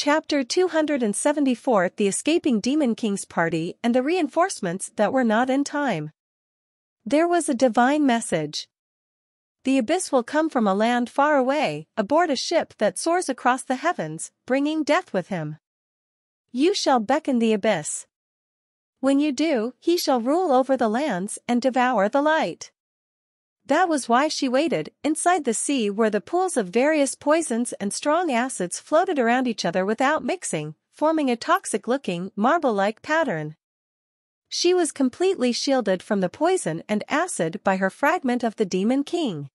Chapter 274 The Escaping Demon King's Party and the Reinforcements That Were Not in Time. There was a divine message. The abyss will come from a land far away, aboard a ship that soars across the heavens, bringing death with him. You shall beckon the abyss. When you do, he shall rule over the lands and devour the light. That was why she waited, inside the sea where the pools of various poisons and strong acids floated around each other without mixing, forming a toxic-looking, marble-like pattern. She was completely shielded from the poison and acid by her fragment of the Demon King.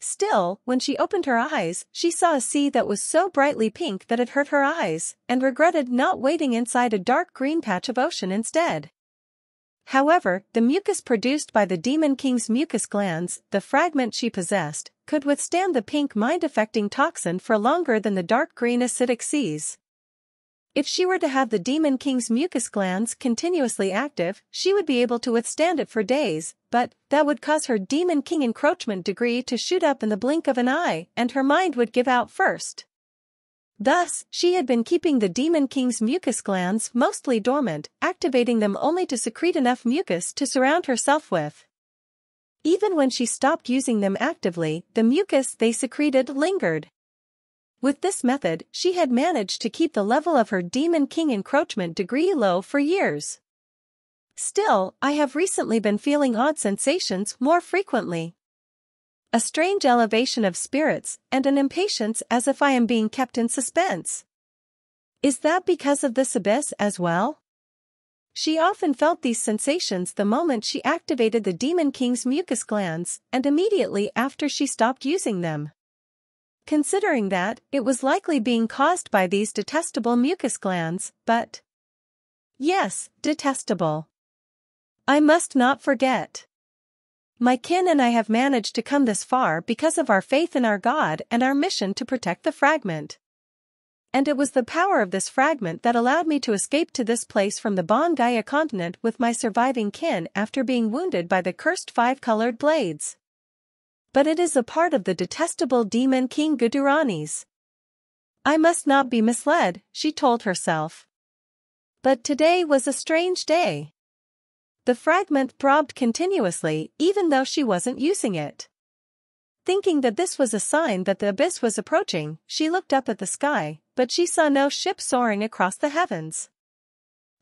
Still, when she opened her eyes, she saw a sea that was so brightly pink that it hurt her eyes, and regretted not waiting inside a dark green patch of ocean instead. However, the mucus produced by the Demon King's mucus glands, the fragment she possessed, could withstand the pink mind-affecting toxin for longer than the dark green acidic seas. If she were to have the Demon King's mucus glands continuously active, she would be able to withstand it for days, but that would cause her Demon King encroachment degree to shoot up in the blink of an eye, and her mind would give out first. Thus, she had been keeping the Demon King's mucus glands mostly dormant, activating them only to secrete enough mucus to surround herself with. Even when she stopped using them actively, the mucus they secreted lingered. With this method, she had managed to keep the level of her Demon King encroachment degree low for years. Still, I have recently been feeling odd sensations more frequently a strange elevation of spirits, and an impatience as if I am being kept in suspense. Is that because of this abyss as well? She often felt these sensations the moment she activated the Demon King's mucus glands, and immediately after she stopped using them. Considering that, it was likely being caused by these detestable mucus glands, but... Yes, detestable. I must not forget. My kin and I have managed to come this far because of our faith in our God and our mission to protect the fragment. And it was the power of this fragment that allowed me to escape to this place from the Bon Gaia continent with my surviving kin after being wounded by the cursed five-colored blades. But it is a part of the detestable demon King Gudurani's. I must not be misled, she told herself. But today was a strange day. The fragment throbbed continuously even though she wasn't using it. Thinking that this was a sign that the abyss was approaching, she looked up at the sky, but she saw no ship soaring across the heavens.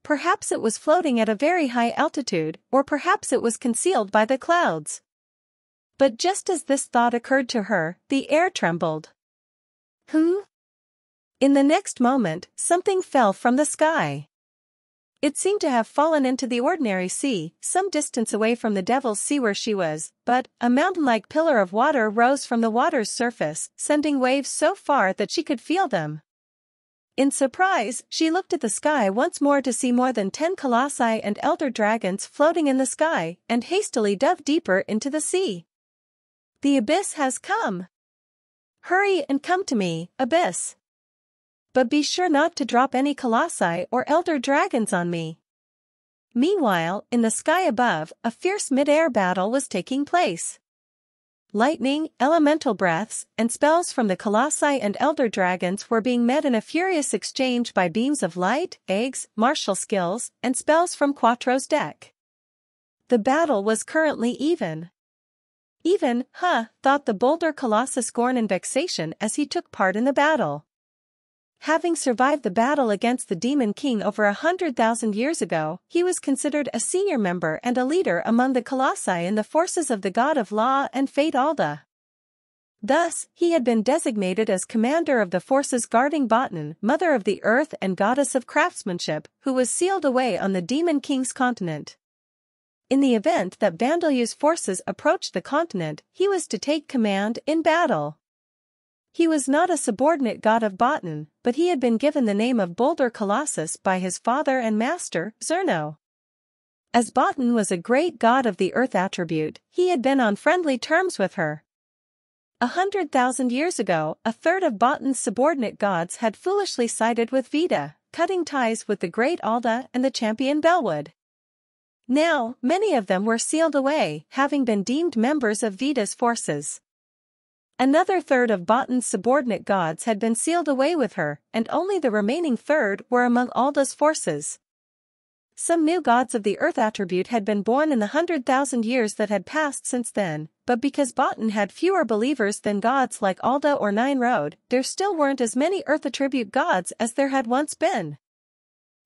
Perhaps it was floating at a very high altitude, or perhaps it was concealed by the clouds. But just as this thought occurred to her, the air trembled. Who? In the next moment, something fell from the sky. It seemed to have fallen into the ordinary sea, some distance away from the Devil's Sea where she was, but a mountain-like pillar of water rose from the water's surface, sending waves so far that she could feel them. In surprise, she looked at the sky once more to see more than ten colossi and elder dragons floating in the sky, and hastily dove deeper into the sea. The abyss has come. Hurry and come to me, abyss. But be sure not to drop any colossi or elder dragons on me. Meanwhile, in the sky above, a fierce mid-air battle was taking place. Lightning, elemental breaths, and spells from the colossi and elder dragons were being met in a furious exchange by beams of light, eggs, martial skills, and spells from Quattro's deck. The battle was currently even. Even, huh, thought the boulder colossus scorn and vexation as he took part in the battle. Having survived the battle against the Demon King over a hundred thousand years ago, he was considered a senior member and a leader among the Colossi in the forces of the god of law and fate Alda. Thus, he had been designated as commander of the forces guarding Botan, mother of the earth and goddess of craftsmanship, who was sealed away on the Demon King's continent. In the event that Vandalieu's forces approached the continent, he was to take command in battle. He was not a subordinate god of Botan, but he had been given the name of Boulder Colossus by his father and master, Zerno. As Botan was a great god of the earth attribute, he had been on friendly terms with her. A hundred thousand years ago, a third of Botan's subordinate gods had foolishly sided with Vida, cutting ties with the great Alda and the champion Bellwood. Now, many of them were sealed away, having been deemed members of Vida's forces. Another third of Botan's subordinate gods had been sealed away with her, and only the remaining third were among Alda's forces. Some new gods of the earth attribute had been born in the hundred thousand years that had passed since then, but because Botan had fewer believers than gods like Alda or Nine Road, there still weren't as many earth attribute gods as there had once been.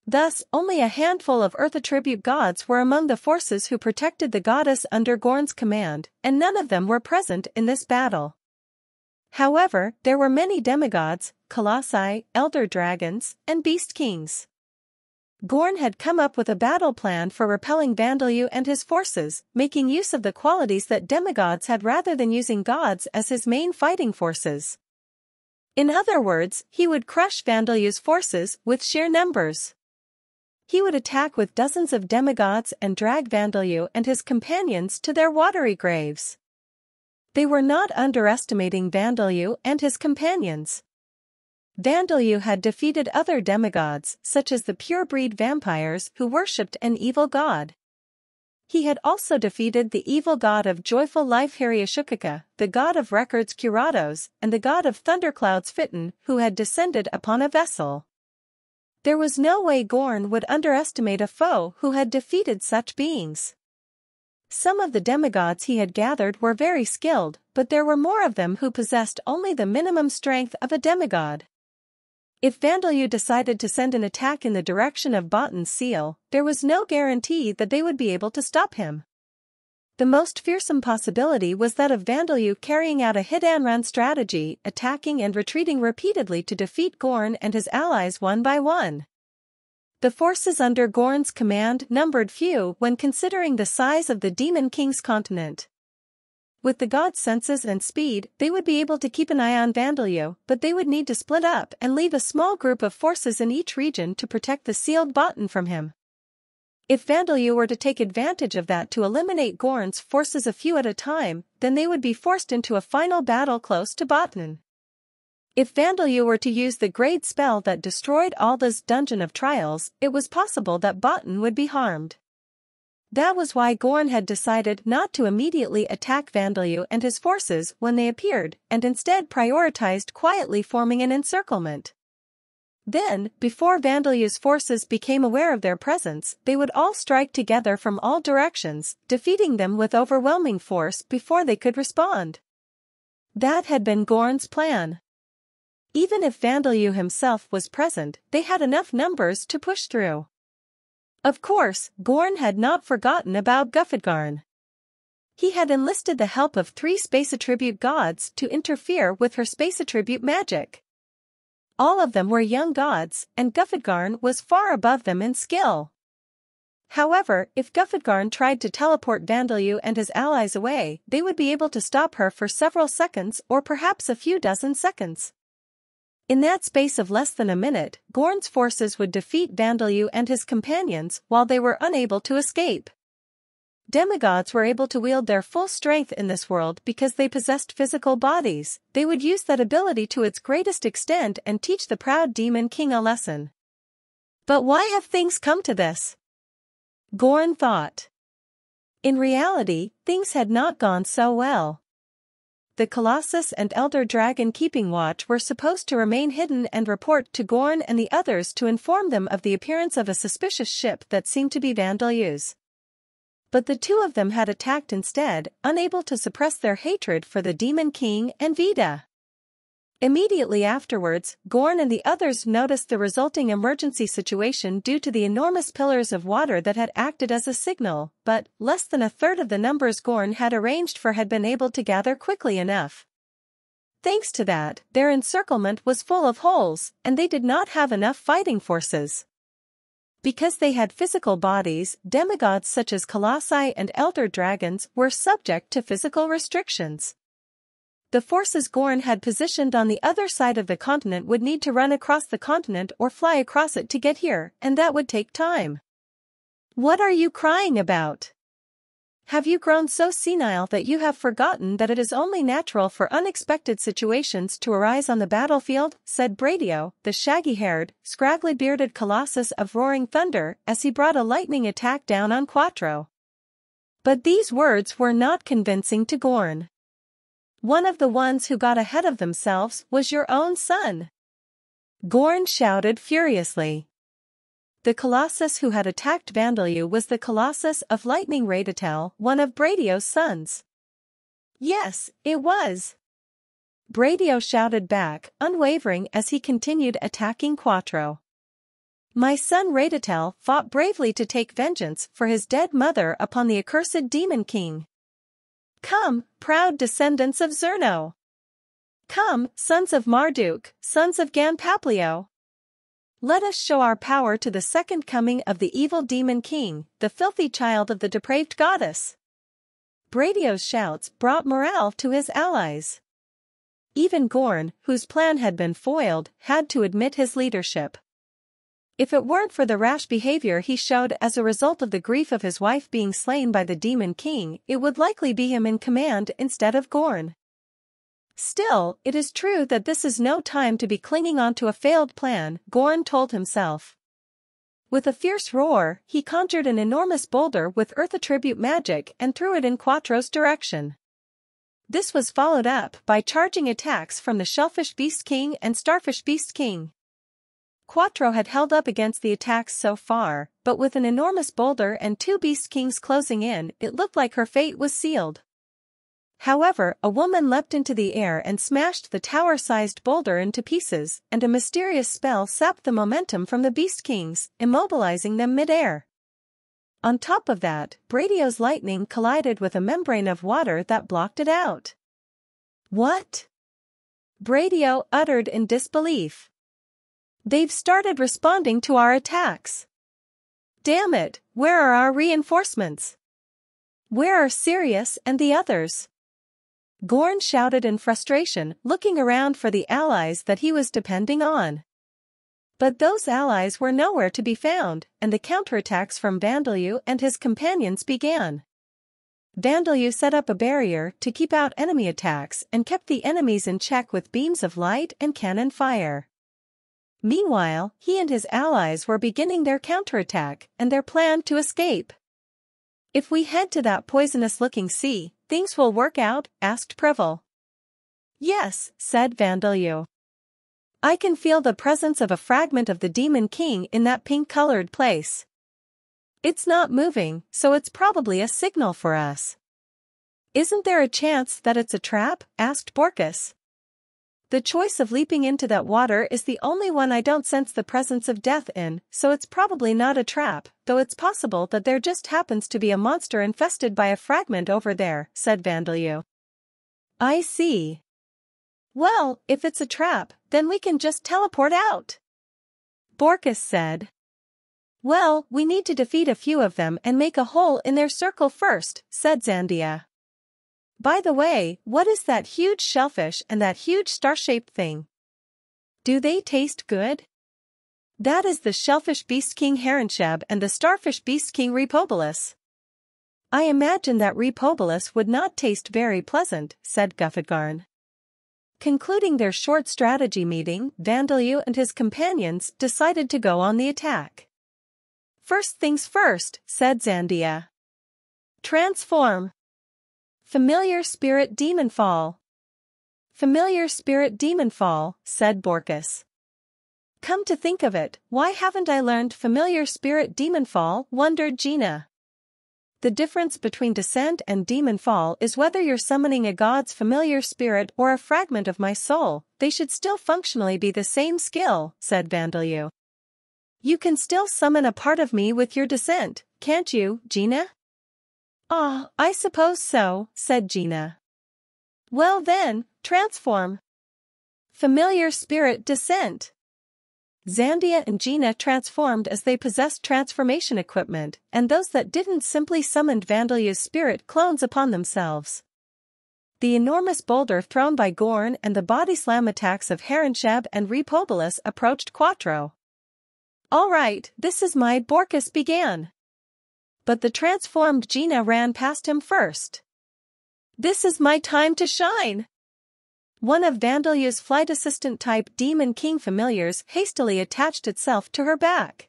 Thus, only a handful of earth attribute gods were among the forces who protected the goddess under Gorn's command, and none of them were present in this battle. However, there were many demigods, colossi, elder dragons, and beast kings. Gorn had come up with a battle plan for repelling Vandalieu and his forces, making use of the qualities that demigods had rather than using gods as his main fighting forces. In other words, he would crush Vandalieu's forces with sheer numbers. He would attack with dozens of demigods and drag Vandalieu and his companions to their watery graves. They were not underestimating Vandalieu and his companions. Vandalieu had defeated other demigods, such as the pure-breed vampires who worshipped an evil god. He had also defeated the evil god of joyful life Hiryashukika, the god of records Curatos, and the god of thunderclouds Phaeton, who had descended upon a vessel. There was no way Gorn would underestimate a foe who had defeated such beings. Some of the demigods he had gathered were very skilled, but there were more of them who possessed only the minimum strength of a demigod. If Vandalieu decided to send an attack in the direction of Botan's seal, there was no guarantee that they would be able to stop him. The most fearsome possibility was that of Vandalieu carrying out a hit-and-run strategy, attacking and retreating repeatedly to defeat Gorn and his allies one by one. The forces under Gorn's command numbered few when considering the size of the Demon King's continent. With the god's senses and speed, they would be able to keep an eye on Vandalieu, but they would need to split up and leave a small group of forces in each region to protect the sealed Botan from him. If Vandalieu were to take advantage of that to eliminate Gorn's forces a few at a time, then they would be forced into a final battle close to Botan. If Vandalieu were to use the great spell that destroyed Alda's Dungeon of Trials, it was possible that Botan would be harmed. That was why Gorn had decided not to immediately attack Vandalieu and his forces when they appeared, and instead prioritized quietly forming an encirclement. Then, before Vandalieu's forces became aware of their presence, they would all strike together from all directions, defeating them with overwhelming force before they could respond. That had been Gorn's plan. Even if Vandalieu himself was present, they had enough numbers to push through. Of course, Gorn had not forgotten about Gufadgarn. He had enlisted the help of three space attribute gods to interfere with her space attribute magic. All of them were young gods, and Gufadgarn was far above them in skill. However, if Gufadgarn tried to teleport Vandalieu and his allies away, they would be able to stop her for several seconds or perhaps a few dozen seconds. In that space of less than a minute, Gorn's forces would defeat Vandalieu and his companions while they were unable to escape. Demigods were able to wield their full strength in this world because they possessed physical bodies, they would use that ability to its greatest extent and teach the proud demon king a lesson. But why have things come to this? Gorn thought. In reality, things had not gone so well the Colossus and Elder Dragon keeping watch were supposed to remain hidden and report to Gorn and the others to inform them of the appearance of a suspicious ship that seemed to be Vandalieu's. But the two of them had attacked instead, unable to suppress their hatred for the Demon King and Vida. Immediately afterwards, Gorn and the others noticed the resulting emergency situation due to the enormous pillars of water that had acted as a signal, but less than a third of the numbers Gorn had arranged for had been able to gather quickly enough. Thanks to that, their encirclement was full of holes, and they did not have enough fighting forces. Because they had physical bodies, demigods such as colossi and elder dragons were subject to physical restrictions. The forces Gorn had positioned on the other side of the continent would need to run across the continent or fly across it to get here, and that would take time. What are you crying about? Have you grown so senile that you have forgotten that it is only natural for unexpected situations to arise on the battlefield? said Bradio, the shaggy-haired, scraggly-bearded colossus of roaring thunder, as he brought a lightning attack down on Quattro. But these words were not convincing to Gorn. One of the ones who got ahead of themselves was your own son. Gorn shouted furiously. The Colossus who had attacked Vandalieu was the Colossus of Lightning Radotel, one of Bradio's sons. Yes, it was. Bradio shouted back, unwavering as he continued attacking Quattro. My son Radotel fought bravely to take vengeance for his dead mother upon the accursed Demon King. Come, proud descendants of Zerno. Come, sons of Marduk, sons of Ganpaplio. Let us show our power to the second coming of the evil demon king, the filthy child of the depraved goddess. Bradio's shouts brought morale to his allies. Even Gorn, whose plan had been foiled, had to admit his leadership. If it weren't for the rash behavior he showed as a result of the grief of his wife being slain by the Demon King, it would likely be him in command instead of Gorn. Still, it is true that this is no time to be clinging on to a failed plan, Gorn told himself. With a fierce roar, he conjured an enormous boulder with earth attribute magic and threw it in Quattro's direction. This was followed up by charging attacks from the Shellfish Beast King and Starfish Beast King. Quattro had held up against the attacks so far, but with an enormous boulder and two Beast Kings closing in, it looked like her fate was sealed. However, a woman leapt into the air and smashed the tower-sized boulder into pieces, and a mysterious spell sapped the momentum from the Beast Kings, immobilizing them mid-air. On top of that, Bradio's lightning collided with a membrane of water that blocked it out. What? Bradio uttered in disbelief. They've started responding to our attacks. Damn it, where are our reinforcements? Where are Sirius and the others? Gorn shouted in frustration, looking around for the allies that he was depending on. But those allies were nowhere to be found, and the counterattacks from Vandalieu and his companions began. Vandalieu set up a barrier to keep out enemy attacks and kept the enemies in check with beams of light and cannon fire. Meanwhile, he and his allies were beginning their counterattack and their plan to escape. If we head to that poisonous-looking sea, things will work out, asked Privel. Yes, said Vandalieu. I can feel the presence of a fragment of the Demon King in that pink-colored place. It's not moving, so it's probably a signal for us. Isn't there a chance that it's a trap? asked Borkus. The choice of leaping into that water is the only one I don't sense the presence of death in, so it's probably not a trap, though it's possible that there just happens to be a monster infested by a fragment over there, said Vandalieu. I see. Well, if it's a trap, then we can just teleport out. Borkus said. Well, we need to defeat a few of them and make a hole in their circle first, said Zandia. By the way, what is that huge shellfish and that huge star-shaped thing? Do they taste good? That is the shellfish beast king Heronsheb and the starfish beast king Repobolus. I imagine that Repobolus would not taste very pleasant, said Gufadgarn. Concluding their short strategy meeting, Vandalieu and his companions decided to go on the attack. First things first, said Zandia. Transform. Familiar Spirit Demon Fall. Familiar Spirit Demon Fall, said Borkus. Come to think of it, why haven't I learned Familiar Spirit Demon Fall, wondered Gina. The difference between Descent and Demon Fall is whether you're summoning a god's familiar spirit or a fragment of my soul, they should still functionally be the same skill, said Vandalieu. You can still summon a part of me with your Descent, can't you, Gina? Ah, I suppose so, said Gina. Well then, transform. Familiar spirit descent. Zandia and Gina transformed as they possessed transformation equipment, and those that didn't simply summoned Vandalieu's spirit clones upon themselves. The enormous boulder thrown by Gorn and the body slam attacks of Heronsheb and Repobolus approached Quattro. All right, this is my Borkus began but the transformed Gina ran past him first. This is my time to shine! One of Vandalieu's flight assistant type Demon King familiars hastily attached itself to her back.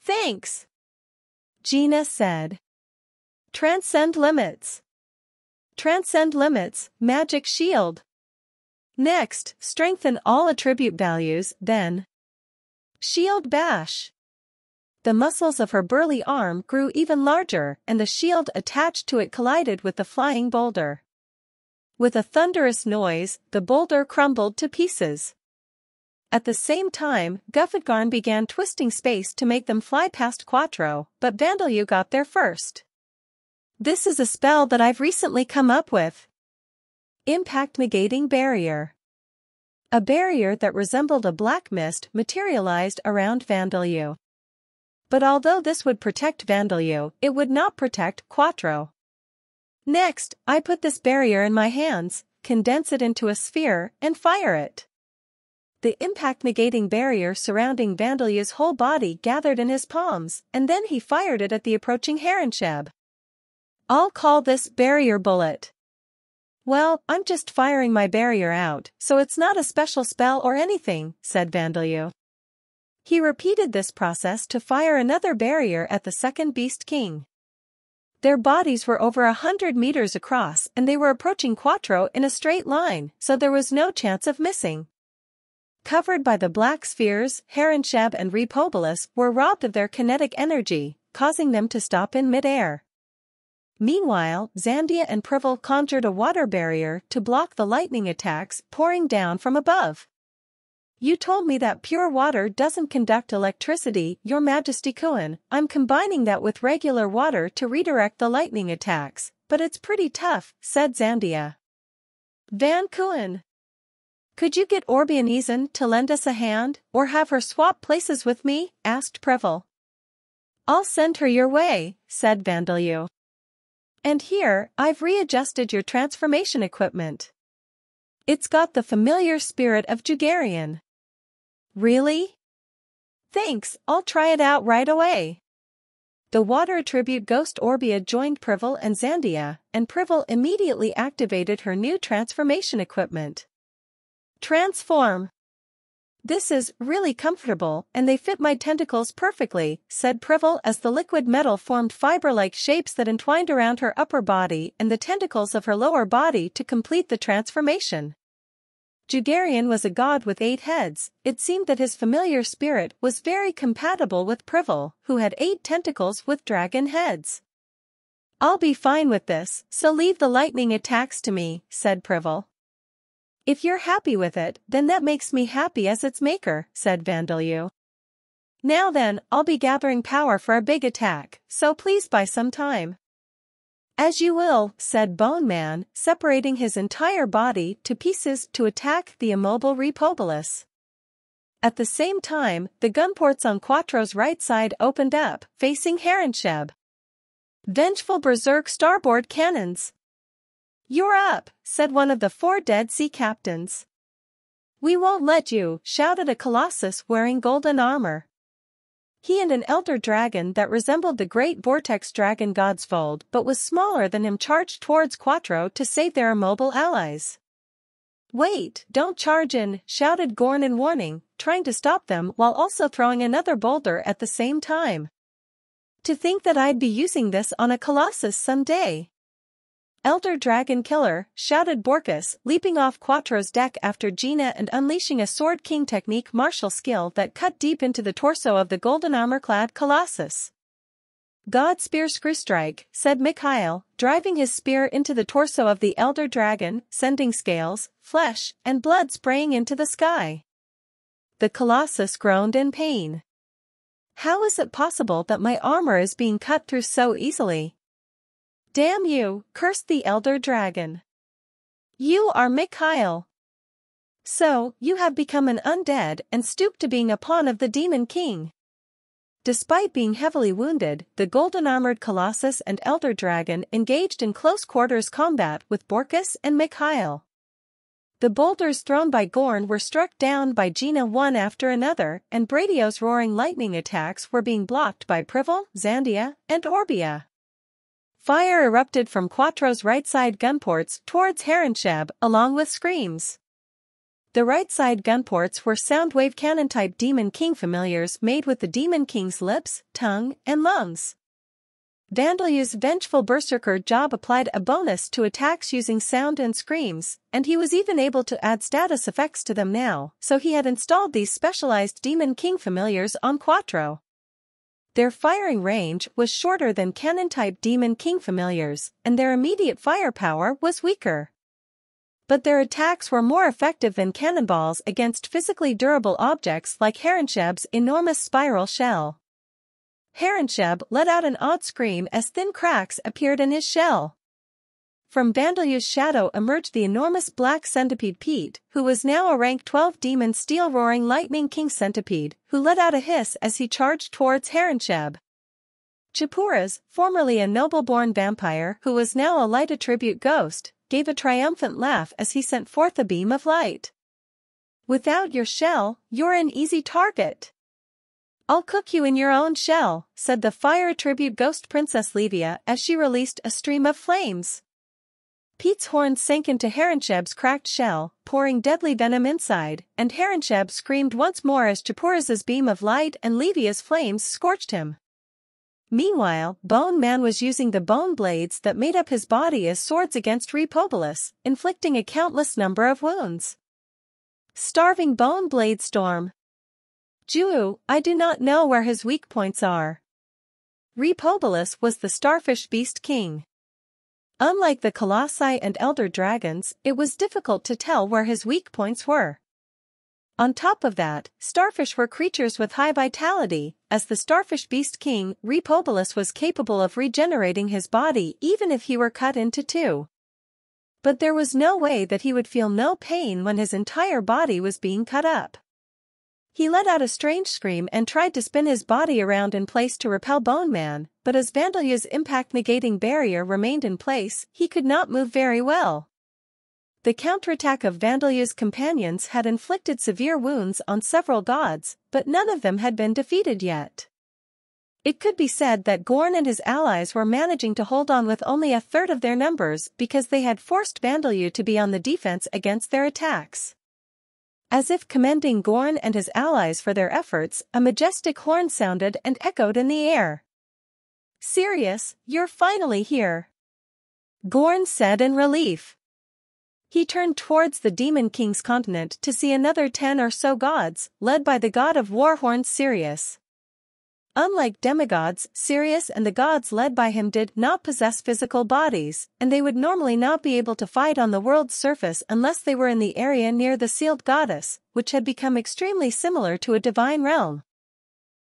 Thanks! Gina said. Transcend limits. Transcend limits, magic shield. Next, strengthen all attribute values, then. Shield bash. The muscles of her burly arm grew even larger and the shield attached to it collided with the flying boulder. With a thunderous noise, the boulder crumbled to pieces. At the same time, Gufadgarn began twisting space to make them fly past Quattro, but Vandalieu got there first. This is a spell that I've recently come up with. Impact Negating Barrier A barrier that resembled a black mist materialized around Vandalieu. But although this would protect Vandalieu, it would not protect Quattro. Next, I put this barrier in my hands, condense it into a sphere, and fire it. The impact negating barrier surrounding Vandalieu's whole body gathered in his palms, and then he fired it at the approaching Heronsheb. I'll call this barrier bullet. Well, I'm just firing my barrier out, so it's not a special spell or anything, said Vandalieu. He repeated this process to fire another barrier at the second Beast King. Their bodies were over a hundred meters across and they were approaching Quattro in a straight line, so there was no chance of missing. Covered by the black spheres, Heronsheb and Repobulus were robbed of their kinetic energy, causing them to stop in midair. Meanwhile, Zandia and Privel conjured a water barrier to block the lightning attacks pouring down from above. You told me that pure water doesn't conduct electricity, Your Majesty Kuan. I'm combining that with regular water to redirect the lightning attacks, but it's pretty tough, said Zandia. Van Kuan. Could you get Orbianizen to lend us a hand, or have her swap places with me? asked Privel. I'll send her your way, said Vandalieu. And here, I've readjusted your transformation equipment. It's got the familiar spirit of Jugarian. Really? Thanks, I'll try it out right away. The water attribute Ghost Orbia joined Privel and Zandia, and Privel immediately activated her new transformation equipment. Transform. This is really comfortable and they fit my tentacles perfectly, said Privel as the liquid metal formed fiber-like shapes that entwined around her upper body and the tentacles of her lower body to complete the transformation. Jugarian was a god with eight heads, it seemed that his familiar spirit was very compatible with Privel, who had eight tentacles with dragon heads. I'll be fine with this, so leave the lightning attacks to me, said Privel. If you're happy with it, then that makes me happy as its maker, said Vandalieu. Now then, I'll be gathering power for a big attack, so please buy some time. As you will, said Bone Man, separating his entire body to pieces to attack the immobile Repobulus. At the same time, the gunports on Quattro's right side opened up, facing Heronsheb. Vengeful berserk starboard cannons, you're up, said one of the four Dead Sea captains. We won't let you, shouted a colossus wearing golden armor. He and an elder dragon that resembled the great vortex dragon Godsfold but was smaller than him charged towards Quattro to save their immobile allies. Wait, don't charge in, shouted Gorn in warning, trying to stop them while also throwing another boulder at the same time. To think that I'd be using this on a colossus someday. Elder Dragon Killer, shouted Borkus, leaping off Quattro's deck after Gina and unleashing a Sword King technique martial skill that cut deep into the torso of the golden armor-clad Colossus. God Spear Screw Strike, said Mikhail, driving his spear into the torso of the Elder Dragon, sending scales, flesh, and blood spraying into the sky. The Colossus groaned in pain. How is it possible that my armor is being cut through so easily? Damn you, cursed the elder dragon. You are Mikhail. So, you have become an undead and stooped to being a pawn of the Demon King. Despite being heavily wounded, the golden-armored Colossus and Elder Dragon engaged in close-quarters combat with Borkus and Mikhail. The boulders thrown by Gorn were struck down by Gina one after another, and Bradio's roaring lightning attacks were being blocked by Privel, Zandia, and Orbia. Fire erupted from Quattro's right side gunports towards Heronsheb along with screams. The right side gunports were soundwave cannon type Demon King familiars made with the Demon King's lips, tongue, and lungs. Vandalieu's vengeful berserker job applied a bonus to attacks using sound and screams, and he was even able to add status effects to them now, so he had installed these specialized Demon King familiars on Quattro. Their firing range was shorter than cannon-type Demon King familiars, and their immediate firepower was weaker. But their attacks were more effective than cannonballs against physically durable objects like Harensheb's enormous spiral shell. Harensheb let out an odd scream as thin cracks appeared in his shell. From Vandalieu's shadow emerged the enormous black centipede Pete, who was now a rank 12 demon steel-roaring lightning king centipede, who let out a hiss as he charged towards Harensheb. Chipuras, formerly a noble-born vampire who was now a light attribute ghost, gave a triumphant laugh as he sent forth a beam of light. Without your shell, you're an easy target. I'll cook you in your own shell, said the fire attribute ghost Princess Levia as she released a stream of flames. Pete's horn sank into Harensheb's cracked shell, pouring deadly venom inside, and Harensheb screamed once more as Chipuras's beam of light and Levia's flames scorched him. Meanwhile, Bone Man was using the bone blades that made up his body as swords against Repobolus, inflicting a countless number of wounds. Starving Bone Blade Storm, Ju, I do not know where his weak points are. Repobolus was the starfish beast king. Unlike the colossi and elder dragons, it was difficult to tell where his weak points were. On top of that, starfish were creatures with high vitality, as the starfish beast king, Repobolus was capable of regenerating his body even if he were cut into two. But there was no way that he would feel no pain when his entire body was being cut up. He let out a strange scream and tried to spin his body around in place to repel Bone Man, but as Vandalieu's impact-negating barrier remained in place, he could not move very well. The counterattack of Vandalieu's companions had inflicted severe wounds on several gods, but none of them had been defeated yet. It could be said that Gorn and his allies were managing to hold on with only a third of their numbers because they had forced Vandalieu to be on the defense against their attacks. As if commending Gorn and his allies for their efforts, a majestic horn sounded and echoed in the air. Sirius, you're finally here. Gorn said in relief. He turned towards the Demon King's continent to see another ten or so gods, led by the god of Warhorns Sirius. Unlike demigods, Sirius and the gods led by him did not possess physical bodies, and they would normally not be able to fight on the world's surface unless they were in the area near the sealed goddess, which had become extremely similar to a divine realm.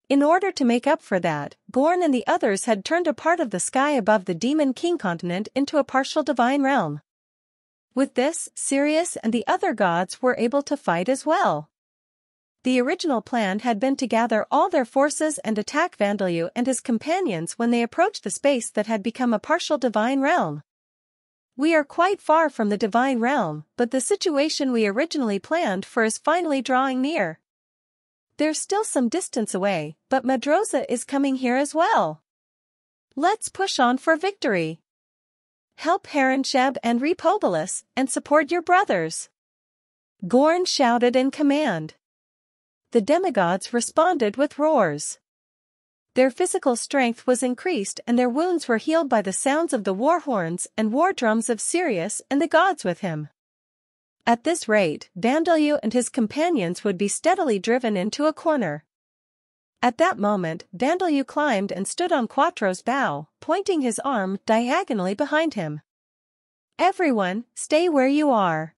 In order to make up for that, Gorn and the others had turned a part of the sky above the Demon King continent into a partial divine realm. With this, Sirius and the other gods were able to fight as well. The original plan had been to gather all their forces and attack Vandalieu and his companions when they approached the space that had become a partial divine realm. We are quite far from the divine realm, but the situation we originally planned for is finally drawing near. There's still some distance away, but Madroza is coming here as well. Let's push on for victory. Help Harensheb and Repobolus, and support your brothers. Gorn shouted in command the demigods responded with roars. Their physical strength was increased and their wounds were healed by the sounds of the war horns and war drums of Sirius and the gods with him. At this rate, Vandalieu and his companions would be steadily driven into a corner. At that moment, Vandalieu climbed and stood on Quattro's bow, pointing his arm diagonally behind him. Everyone, stay where you are.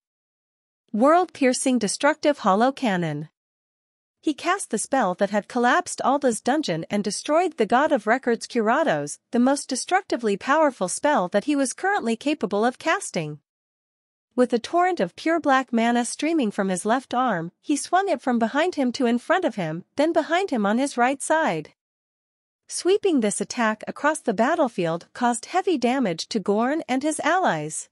World-piercing destructive hollow cannon. He cast the spell that had collapsed Alda's dungeon and destroyed the god of records Curatos, the most destructively powerful spell that he was currently capable of casting. With a torrent of pure black mana streaming from his left arm, he swung it from behind him to in front of him, then behind him on his right side. Sweeping this attack across the battlefield caused heavy damage to Gorn and his allies.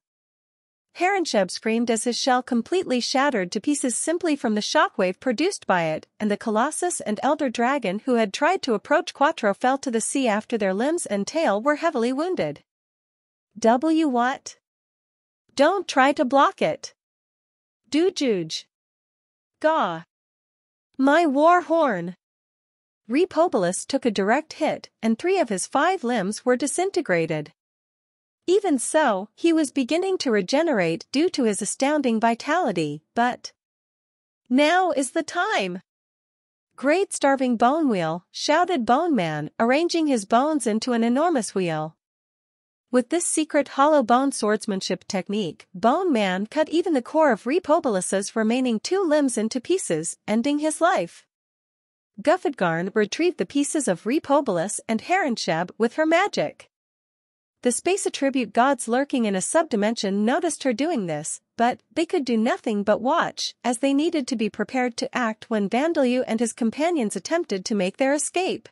Harensheb screamed as his shell completely shattered to pieces simply from the shockwave produced by it, and the Colossus and Elder Dragon who had tried to approach Quattro fell to the sea after their limbs and tail were heavily wounded. W what? Don't try to block it. Do juge. Gah. My war horn. Republius took a direct hit and three of his five limbs were disintegrated. Even so, he was beginning to regenerate due to his astounding vitality, but... Now is the time! Great starving bone wheel, shouted Bone Man, arranging his bones into an enormous wheel. With this secret hollow bone swordsmanship technique, Bone Man cut even the core of Republius's remaining two limbs into pieces, ending his life. Gufadgarn retrieved the pieces of Republius and Heronshab with her magic. The space attribute gods lurking in a subdimension noticed her doing this, but they could do nothing but watch, as they needed to be prepared to act when Vandalieu and his companions attempted to make their escape.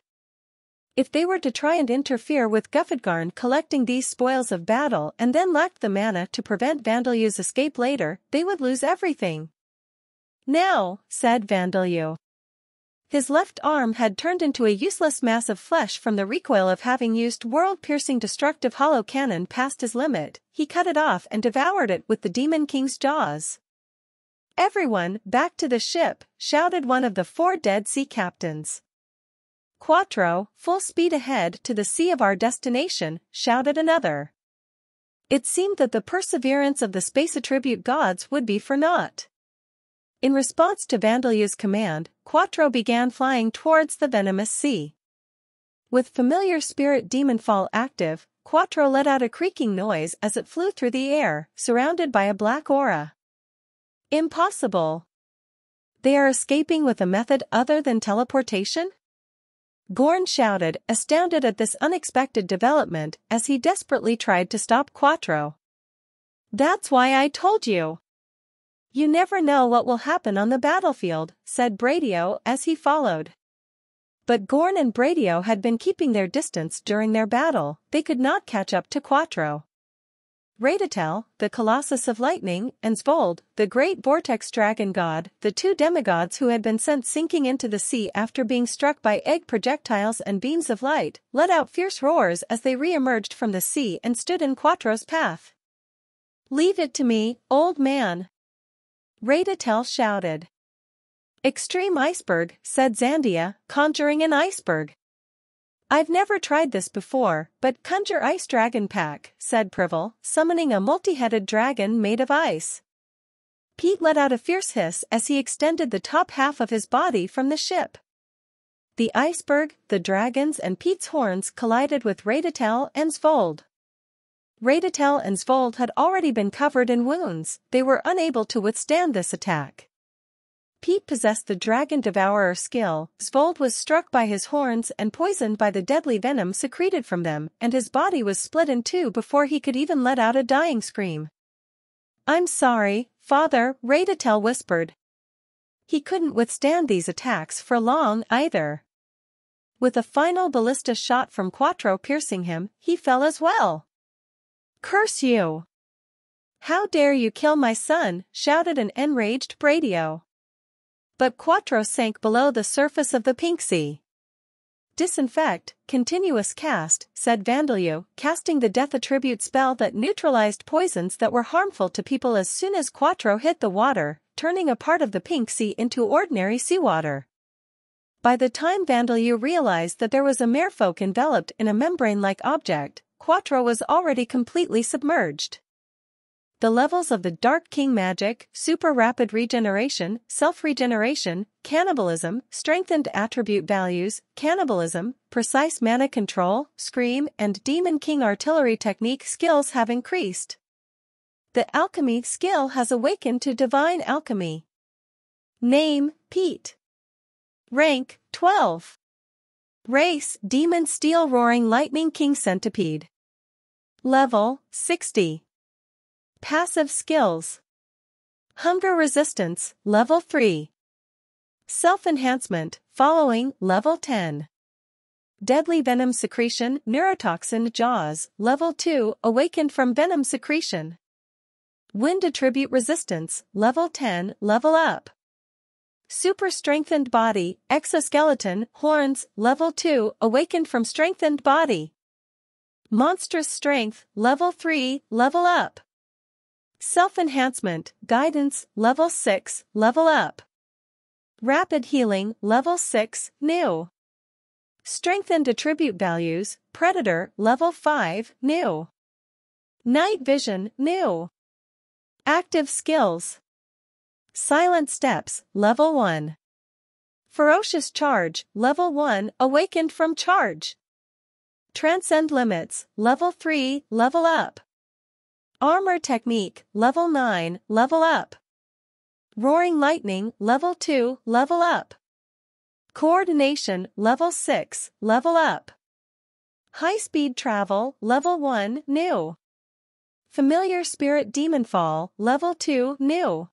If they were to try and interfere with Gufadgarn collecting these spoils of battle and then lacked the mana to prevent Vandalieu's escape later, they would lose everything. Now, said Vandalieu. His left arm had turned into a useless mass of flesh from the recoil of having used world-piercing destructive hollow cannon past his limit, he cut it off and devoured it with the Demon King's jaws. Everyone, back to the ship, shouted one of the four dead sea captains. Quattro, full speed ahead to the sea of our destination, shouted another. It seemed that the perseverance of the space attribute gods would be for naught. In response to Vandalieu's command, Quattro began flying towards the venomous sea. With familiar spirit demon fall active, Quattro let out a creaking noise as it flew through the air, surrounded by a black aura. Impossible. They are escaping with a method other than teleportation? Gorn shouted, astounded at this unexpected development as he desperately tried to stop Quattro. That's why I told you. You never know what will happen on the battlefield, said Bradio as he followed. But Gorn and Bradio had been keeping their distance during their battle, they could not catch up to Quattro. Raditel, the Colossus of Lightning, and Svold, the great vortex dragon god, the two demigods who had been sent sinking into the sea after being struck by egg projectiles and beams of light, let out fierce roars as they re-emerged from the sea and stood in Quattro's path. Leave it to me, old man, Raditel shouted. Extreme iceberg, said Zandia, conjuring an iceberg. I've never tried this before, but conjure ice dragon pack, said Privel, summoning a multi-headed dragon made of ice. Pete let out a fierce hiss as he extended the top half of his body from the ship. The iceberg, the dragons and Pete's horns collided with Raditel and Svold. Raditel and Svold had already been covered in wounds, they were unable to withstand this attack. Pete possessed the Dragon Devourer skill, Svold was struck by his horns and poisoned by the deadly venom secreted from them, and his body was split in two before he could even let out a dying scream. I'm sorry, father, Raditel whispered. He couldn't withstand these attacks for long either. With a final ballista shot from Quattro piercing him, he fell as well. Curse you! How dare you kill my son, shouted an enraged Bradio. But Quattro sank below the surface of the pink sea. Disinfect, continuous cast, said Vandalieu, casting the death attribute spell that neutralized poisons that were harmful to people as soon as Quattro hit the water, turning a part of the pink sea into ordinary seawater. By the time Vandalieu realized that there was a merfolk enveloped in a membrane-like object, Quattro was already completely submerged. The levels of the Dark King magic, super rapid regeneration, self-regeneration, cannibalism, strengthened attribute values, cannibalism, precise mana control, scream, and Demon King artillery technique skills have increased. The alchemy skill has awakened to divine alchemy. Name, Pete. Rank, 12. Race, Demon Steel Roaring Lightning King Centipede. Level, 60. Passive Skills. Hunger Resistance, Level 3. Self-Enhancement, following, Level 10. Deadly Venom Secretion, Neurotoxin Jaws, Level 2, awakened from Venom Secretion. Wind Attribute Resistance, Level 10, level up. Super Strengthened Body, Exoskeleton, Horns, Level 2, Awakened from Strengthened Body. Monstrous Strength, Level 3, Level Up. Self-Enhancement, Guidance, Level 6, Level Up. Rapid Healing, Level 6, New. Strengthened attribute values, Predator, Level 5, New. Night Vision, New. Active Skills. Silent Steps, Level 1. Ferocious Charge, Level 1, Awakened from Charge. Transcend Limits, Level 3, Level Up. Armor Technique, Level 9, Level Up. Roaring Lightning, Level 2, Level Up. Coordination, Level 6, Level Up. High Speed Travel, Level 1, New. Familiar Spirit Demon Fall, Level 2, New.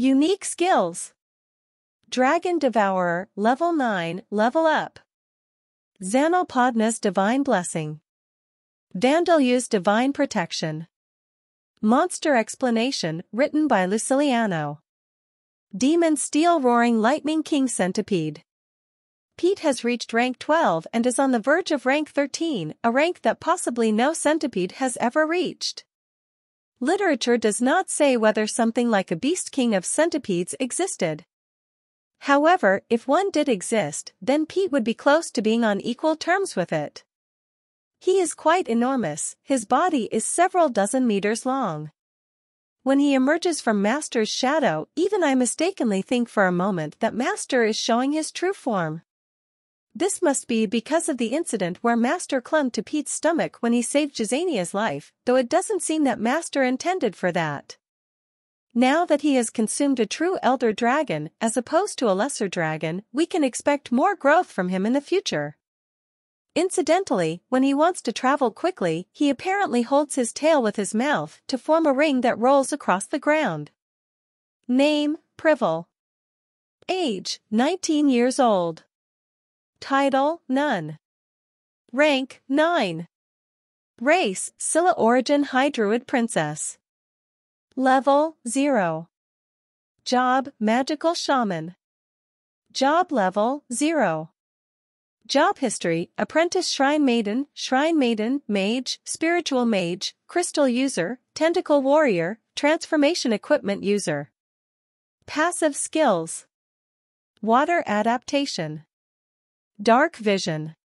Unique Skills. Dragon Devourer, Level 9, Level Up. Xanopodna's Divine Blessing. Vandalieu's Divine Protection. Monster Explanation, written by Luciliano. Demon Steel Roaring Lightning King Centipede. Pete has reached rank 12 and is on the verge of rank 13, a rank that possibly no centipede has ever reached. Literature does not say whether something like a beast king of centipedes existed. However, if one did exist, then Pete would be close to being on equal terms with it. He is quite enormous, his body is several dozen meters long. When he emerges from Master's shadow, even I mistakenly think for a moment that Master is showing his true form. This must be because of the incident where Master clung to Pete's stomach when he saved Jazania's life, though it doesn't seem that Master intended for that. Now that he has consumed a true elder dragon, as opposed to a lesser dragon, we can expect more growth from him in the future. Incidentally, when he wants to travel quickly, he apparently holds his tail with his mouth to form a ring that rolls across the ground. Name, Privel. Age, 19 years old. Title, None. Rank, 9. Race, Scylla Origin High Druid Princess. Level, 0. Job, Magical Shaman. Job level, 0. Job history, apprentice shrine maiden, shrine maiden, mage, spiritual mage, crystal user, tentacle warrior, transformation equipment user. Passive skills. Water adaptation. Dark vision.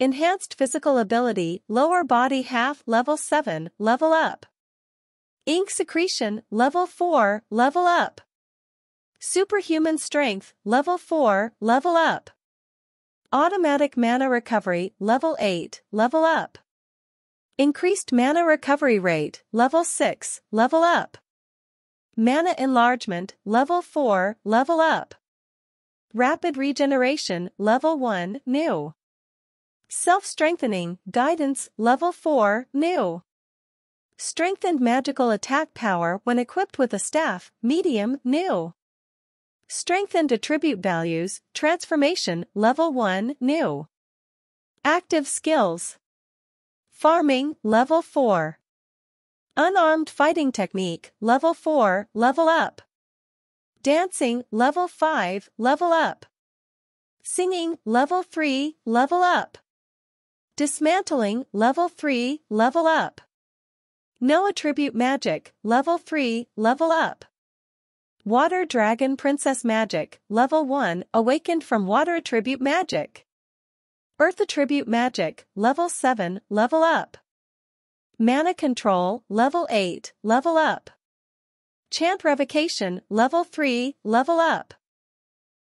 Enhanced physical ability, lower body half level 7, level up. Ink secretion, level 4, level up. Superhuman strength, level 4, level up. Automatic Mana Recovery, Level 8, Level Up. Increased Mana Recovery Rate, Level 6, Level Up. Mana Enlargement, Level 4, Level Up. Rapid Regeneration, Level 1, New. Self-Strengthening, Guidance, Level 4, New. Strengthened Magical Attack Power when equipped with a staff, Medium, New. Strengthened attribute values, transformation, level 1, new. Active skills. Farming, level 4. Unarmed fighting technique, level 4, level up. Dancing, level 5, level up. Singing, level 3, level up. Dismantling, level 3, level up. No attribute magic, level 3, level up. Water Dragon Princess Magic, Level 1, Awakened from Water Attribute Magic. Earth Attribute Magic, Level 7, Level Up. Mana Control, Level 8, Level Up. Chant Revocation, Level 3, Level Up.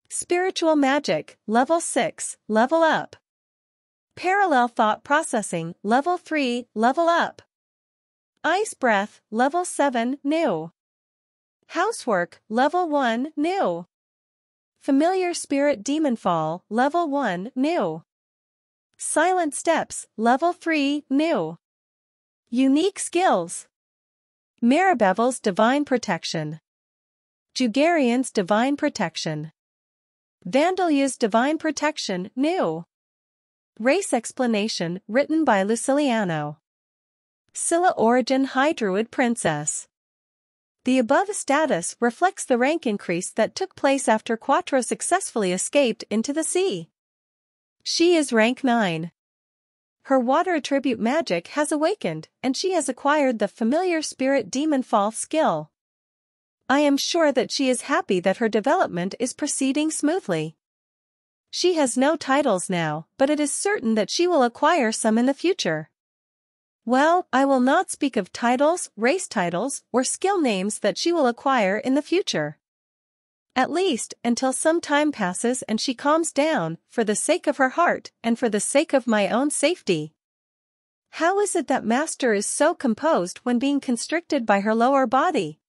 Spiritual Magic, Level 6, Level Up. Parallel Thought Processing, Level 3, Level Up. Ice Breath, Level 7, New. Housework, Level 1, New. Familiar Spirit Demon Fall, Level 1, New. Silent Steps, Level 3, New. Unique Skills. Marabevel's Divine Protection. Jugarian's Divine Protection. Vandalieu's Divine Protection, New. Race Explanation, written by Luciliano. Scylla Origin High Druid Princess. The above status reflects the rank increase that took place after Quattro successfully escaped into the sea. She is rank 9. Her water attribute magic has awakened and she has acquired the familiar spirit demon fall skill. I am sure that she is happy that her development is proceeding smoothly. She has no titles now, but it is certain that she will acquire some in the future. Well, I will not speak of titles, race titles, or skill names that she will acquire in the future. At least, until some time passes and she calms down, for the sake of her heart and for the sake of my own safety. How is it that Master is so composed when being constricted by her lower body?